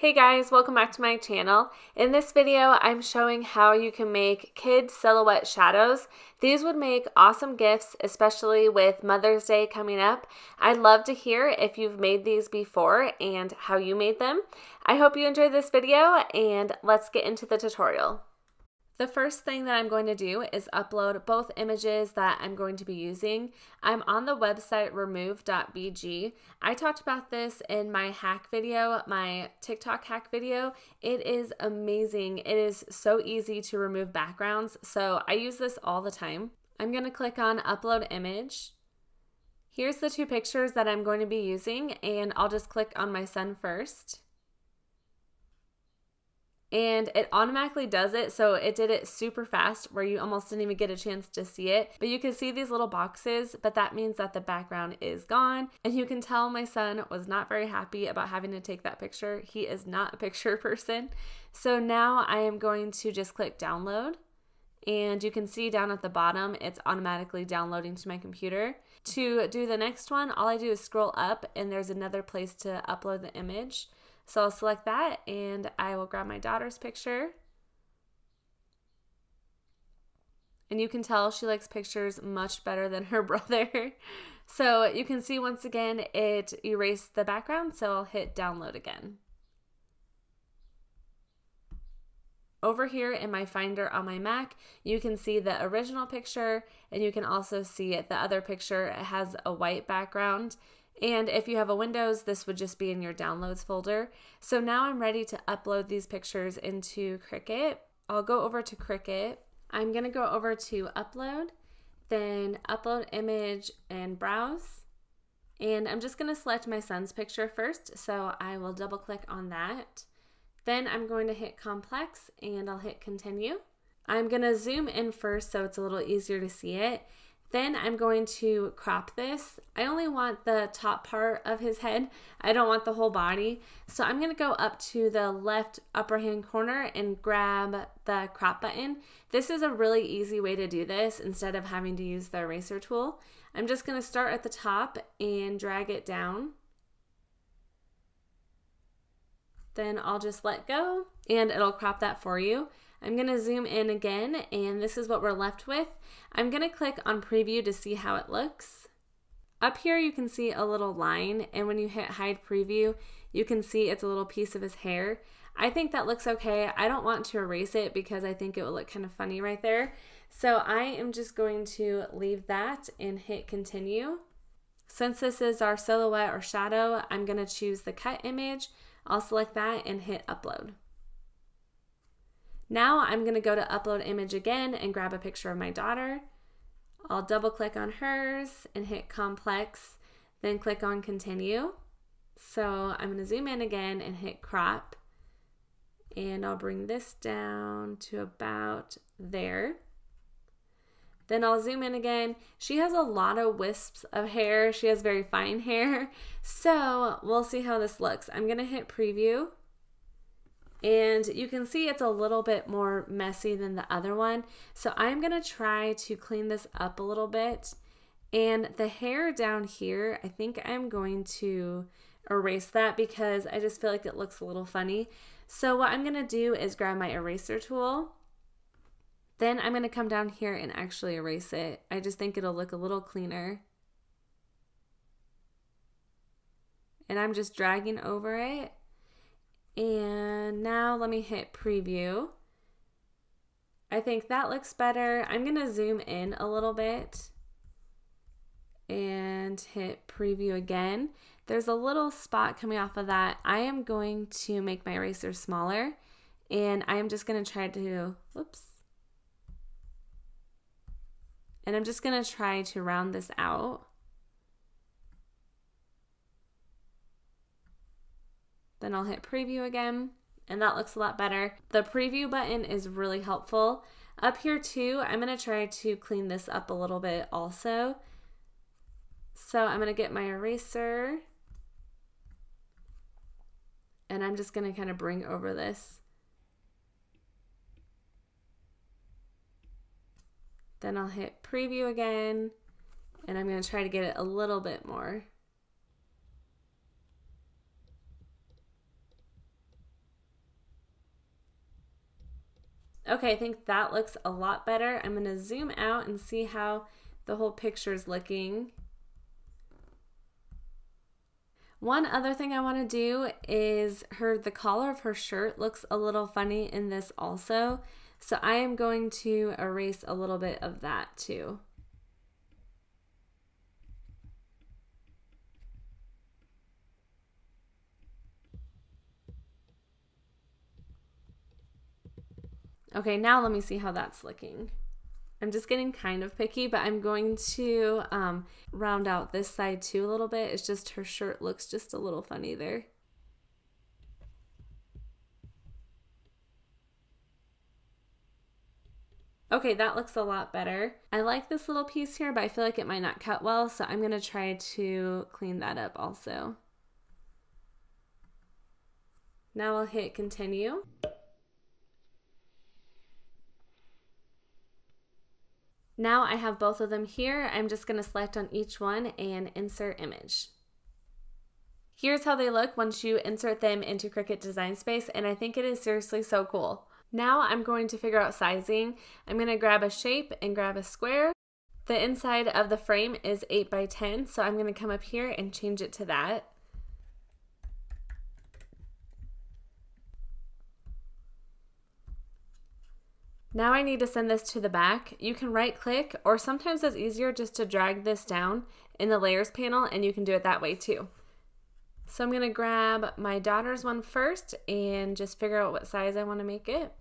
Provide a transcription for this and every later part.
Hey guys, welcome back to my channel. In this video, I'm showing how you can make kid silhouette shadows. These would make awesome gifts, especially with Mother's Day coming up. I'd love to hear if you've made these before and how you made them. I hope you enjoyed this video and let's get into the tutorial. The first thing that I'm going to do is upload both images that I'm going to be using. I'm on the website remove.bg. I talked about this in my hack video, my TikTok hack video. It is amazing. It is so easy to remove backgrounds. So I use this all the time. I'm going to click on upload image. Here's the two pictures that I'm going to be using and I'll just click on my son first and it automatically does it. So it did it super fast where you almost didn't even get a chance to see it. But you can see these little boxes but that means that the background is gone. And you can tell my son was not very happy about having to take that picture. He is not a picture person. So now I am going to just click download. And you can see down at the bottom it's automatically downloading to my computer. To do the next one all I do is scroll up and there's another place to upload the image so I'll select that and I will grab my daughter's picture. And you can tell she likes pictures much better than her brother. so you can see once again it erased the background, so I'll hit download again. Over here in my Finder on my Mac, you can see the original picture and you can also see the other picture. It has a white background and if you have a Windows, this would just be in your downloads folder. So now I'm ready to upload these pictures into Cricut. I'll go over to Cricut. I'm gonna go over to upload, then upload image and browse. And I'm just gonna select my son's picture first. So I will double click on that. Then I'm going to hit complex and I'll hit continue. I'm gonna zoom in first so it's a little easier to see it. Then I'm going to crop this. I only want the top part of his head. I don't want the whole body. So I'm going to go up to the left upper hand corner and grab the crop button. This is a really easy way to do this instead of having to use the eraser tool. I'm just going to start at the top and drag it down. Then I'll just let go and it'll crop that for you. I'm going to zoom in again and this is what we're left with. I'm going to click on preview to see how it looks. Up here you can see a little line and when you hit hide preview you can see it's a little piece of his hair. I think that looks okay. I don't want to erase it because I think it will look kind of funny right there. So I am just going to leave that and hit continue. Since this is our silhouette or shadow, I'm going to choose the cut image. I'll select that and hit upload. Now I'm going to go to upload image again and grab a picture of my daughter. I'll double click on hers and hit complex, then click on continue. So I'm going to zoom in again and hit crop. And I'll bring this down to about there. Then I'll zoom in again. She has a lot of wisps of hair. She has very fine hair. So we'll see how this looks. I'm going to hit preview and you can see it's a little bit more messy than the other one. So I'm to try to clean this up a little bit. And the hair down here, I think I'm going to erase that because I just feel like it looks a little funny. So what I'm to do is grab my eraser tool. Then I'm to come down here and actually erase it. I just think it'll look a little cleaner. And I'm just dragging over it and now let me hit preview. I think that looks better. I'm to zoom in a little bit and hit preview again. There's a little spot coming off of that. I am going to make my eraser smaller and I am just to try to, whoops. And I'm just to try to round this out. Then I'll hit preview again and that looks a lot better. The preview button is really helpful. Up here too, I'm gonna try to clean this up a little bit also. So I'm gonna get my eraser and I'm just gonna kind of bring over this. Then I'll hit preview again and I'm gonna try to get it a little bit more. Okay, I think that looks a lot better. I'm gonna zoom out and see how the whole picture is looking. One other thing I want to do is her the collar of her shirt looks a little funny in this also. So I am going to erase a little bit of that too. Okay, now let me see how that's looking. I'm just getting kind of picky, but I'm going to um, round out this side too a little bit. It's just her shirt looks just a little funny there. Okay, that looks a lot better. I like this little piece here, but I feel like it might not cut well, so I'm gonna try to clean that up also. Now I'll hit continue. Now I have both of them here. I'm just gonna select on each one and insert image. Here's how they look once you insert them into Cricut Design Space, and I think it is seriously so cool. Now I'm going to figure out sizing. I'm going to grab a shape and grab a square. The inside of the frame is 8 by 10, so I'm going to come up here and change it to that. Now I need to send this to the back. You can right click or sometimes it's easier just to drag this down in the layers panel and you can do it that way too. So I'm gonna grab my daughter's one first and just figure out what size I wanna make it.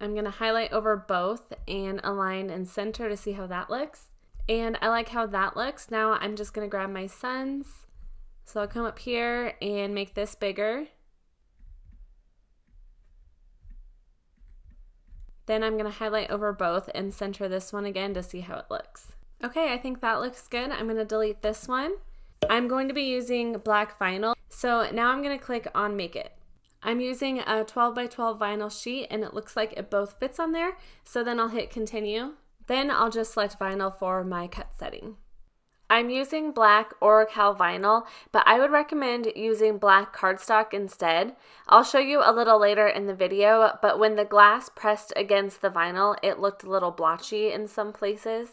I'm gonna highlight over both and align and center to see how that looks. And I like how that looks. Now I'm just gonna grab my son's. So I'll come up here and make this bigger. Then I'm to highlight over both and center this one again to see how it looks. Okay, I think that looks good. I'm to delete this one. I'm going to be using black vinyl. So now I'm to click on Make It. I'm using a 12 by 12 vinyl sheet and it looks like it both fits on there. So then I'll hit continue. Then I'll just select vinyl for my cut setting. I'm using black Oracal vinyl, but I would recommend using black cardstock instead. I'll show you a little later in the video, but when the glass pressed against the vinyl, it looked a little blotchy in some places.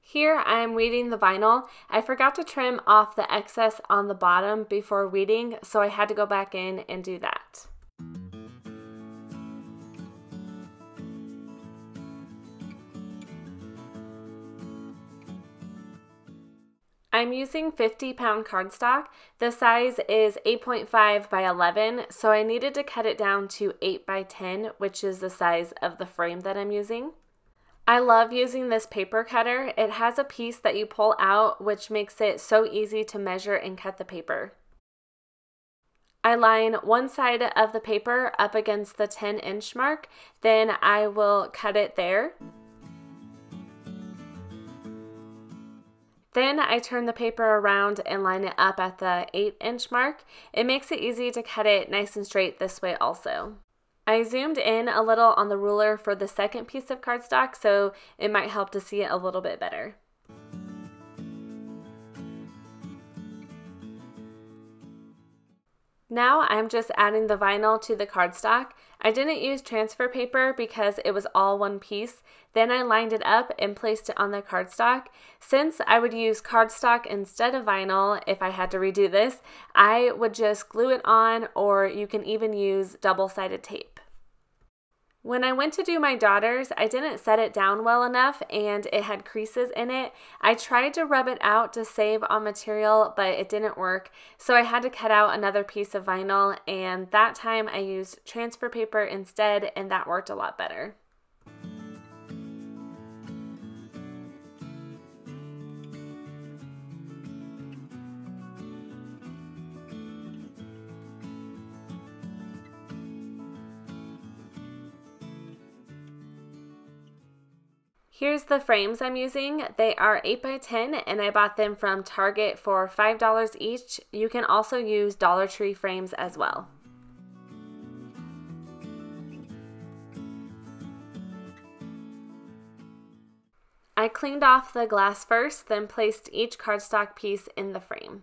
Here I am weeding the vinyl. I forgot to trim off the excess on the bottom before weeding, so I had to go back in and do that. I'm using 50 pound cardstock. The size is 8.5 by 11, so I needed to cut it down to 8 by 10, which is the size of the frame that I'm using. I love using this paper cutter. It has a piece that you pull out, which makes it so easy to measure and cut the paper. I line one side of the paper up against the 10 inch mark, then I will cut it there. Then I turn the paper around and line it up at the 8 inch mark. It makes it easy to cut it nice and straight this way also. I zoomed in a little on the ruler for the second piece of cardstock so it might help to see it a little bit better. Now I'm just adding the vinyl to the cardstock. I didn't use transfer paper because it was all one piece. Then I lined it up and placed it on the cardstock. Since I would use cardstock instead of vinyl if I had to redo this, I would just glue it on or you can even use double-sided tape. When I went to do my daughter's, I didn't set it down well enough and it had creases in it. I tried to rub it out to save on material, but it didn't work. So I had to cut out another piece of vinyl and that time I used transfer paper instead and that worked a lot better. Here's the frames I'm using. They are 8x10 and I bought them from Target for $5 each. You can also use Dollar Tree frames as well. I cleaned off the glass first, then placed each cardstock piece in the frame.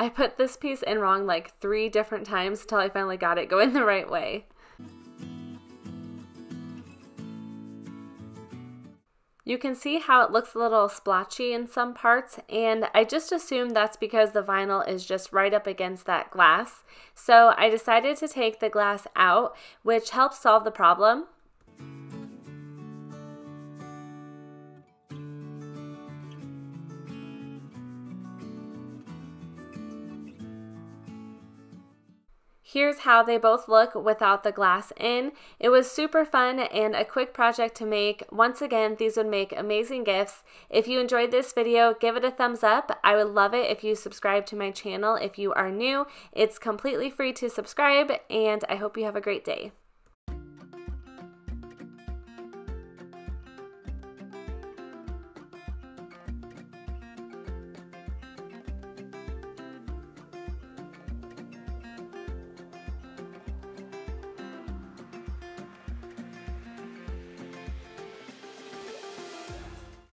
I put this piece in wrong like three different times till I finally got it going the right way. You can see how it looks a little splotchy in some parts, and I just assumed that's because the vinyl is just right up against that glass. So I decided to take the glass out, which helps solve the problem. Here's how they both look without the glass in. It was super fun and a quick project to make. Once again, these would make amazing gifts. If you enjoyed this video, give it a thumbs up. I would love it if you subscribe to my channel if you are new. It's completely free to subscribe and I hope you have a great day.